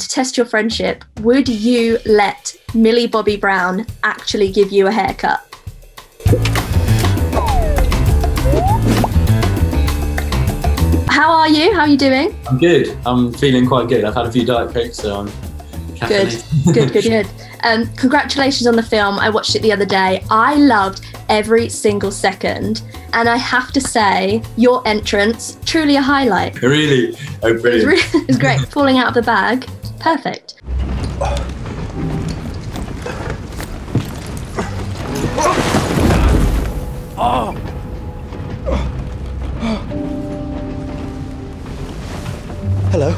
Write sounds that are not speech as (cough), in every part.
to test your friendship, would you let Millie Bobby Brown actually give you a haircut? How are you? How are you doing? I'm good. I'm feeling quite good. I've had a few diet cokes, so I'm good. good, good, (laughs) good. Um, congratulations on the film. I watched it the other day. I loved every single second. And I have to say, your entrance, truly a highlight. really? Oh, It was, brilliant. re- (laughs) it was great. Falling out of the bag, perfect. Oh. Hello.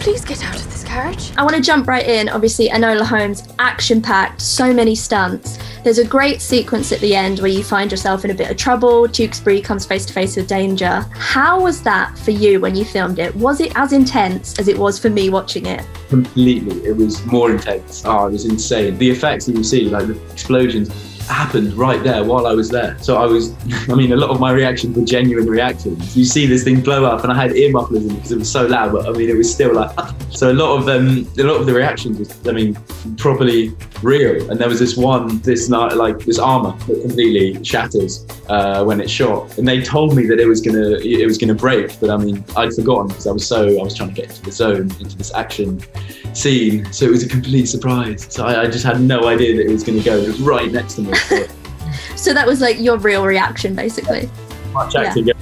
Please get out of this carriage. I want to jump right in. Obviously, Enola Holmes, action packed, so many stunts. There's a great sequence at the end where you find yourself in a bit of trouble. Tewkesbury comes face to face with danger. How was that for you when you filmed it? Was it as intense as it was for me watching it? Completely. It was more intense. Oh, it was insane. The effects that you see, like the explosions, happened right there while I was there. So I was, (laughs) I mean, a lot of my reactions were genuine reactions. You see this thing blow up, and I had ear mufflers because it was so loud. But I mean, it was still like. (laughs) So a lot of them, a lot of the reactions was, I mean, properly real. And there was this one, this night, like this armor that completely shatters uh, when it's shot. And they told me that it was gonna, it was gonna break. But I mean, I'd forgotten because I was so, I was trying to get into the zone, into this action scene. So it was a complete surprise. So I, I just had no idea that it was going to go. It was right next to me. (laughs) So that was like your real reaction, basically. much Yeah. (laughs)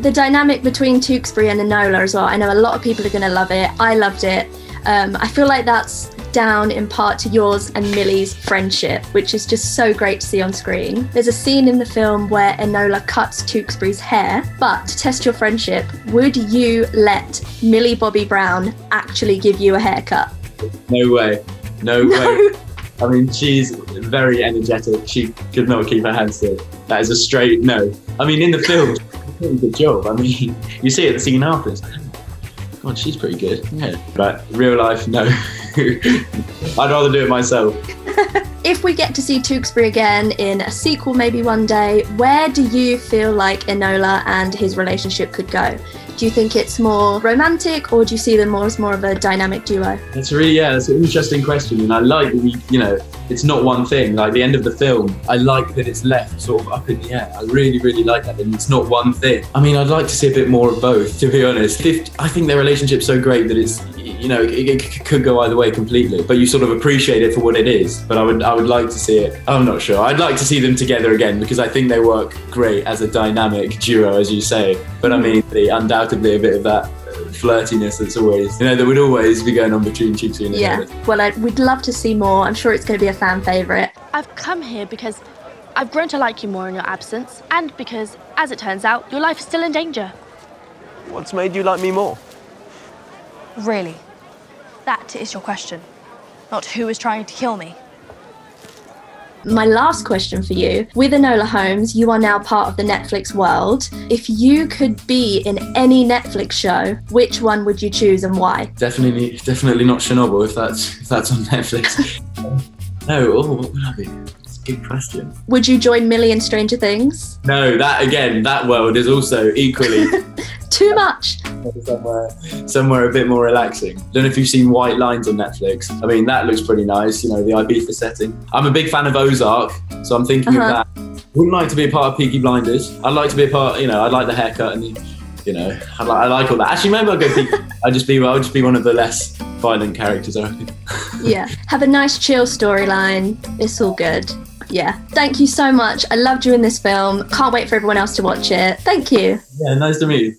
The dynamic between Tewkesbury and Enola as well. I know a lot of people are going to love it. I loved it. Um, I feel like that's down in part to yours and Millie's friendship, which is just so great to see on screen. There's a scene in the film where Enola cuts Tewkesbury's hair, but to test your friendship, would you let Millie Bobby Brown actually give you a haircut? no way. No, (laughs) No. way. I mean, she's very energetic. She could not keep her hands still. That is a straight no. I mean, in the film, (laughs) she did a pretty good job. I mean, (laughs) you see it the scene after. It's God, she's pretty good. Yeah. But real life, no. I'd rather do it myself. (laughs) If we get to see Tewkesbury again in a sequel, maybe one day, where do you feel like Enola and his relationship could go? Do you think it's more romantic, or do you see them more as more of a dynamic duo? That's really yeah, that's an interesting question, and I like that we, you know, it's not one thing. Like the end of the film, I like that it's left sort of up in the air. I really, really like that, and it's not one thing. I mean, I'd like to see a bit more of both, to be honest. If, I think their relationship's so great that it's, you know, it, it could go either way completely. But you sort of appreciate it for what it is. But I would, I would like to see it. I'm not sure. I'd like to see them together again because I think they work great as a dynamic duo, as you say. But I mean, the, undoubtedly a bit of that flirtiness that's always, you know, that would always be going on between Tewkesbury and Yeah, Enola. well, i we'd love to see more. I'm sure it's going to be a fan favourite. I've come here because I've grown to like you more in your absence, and because, as it turns out, your life is still in danger. What's made you like me more? Really? That is your question. Not who is trying to kill me. My last question for you with Enola Holmes, you are now part of the Netflix world. If you could be in any Netflix show, which one would you choose and why? Definitely, definitely not Chernobyl if that's if that's on Netflix. (laughs) no, oh, what would I be? It's a good question. Would you join Millie in Stranger Things? No, that again, that world is also equally (laughs) Too much. Somewhere, somewhere a bit more relaxing. Don't know if you've seen White Lines on Netflix. I mean, that looks pretty nice. You know, the Ibiza setting. I'm a big fan of Ozark, so I'm thinking Uh-huh. of that. Wouldn't like to be a part of Peaky Blinders. I'd like to be a part. You know, I'd like the haircut and the, you know, I like, I like all that. Actually, maybe I'll go Peaky. (laughs) I'd just be, I'll just be one of the less violent characters. I reckon. (laughs) Yeah. Have a nice chill storyline. It's all good. Yeah. Thank you so much. I loved you in this film. Can't wait for everyone else to watch it. Thank you. Yeah, nice to meet you.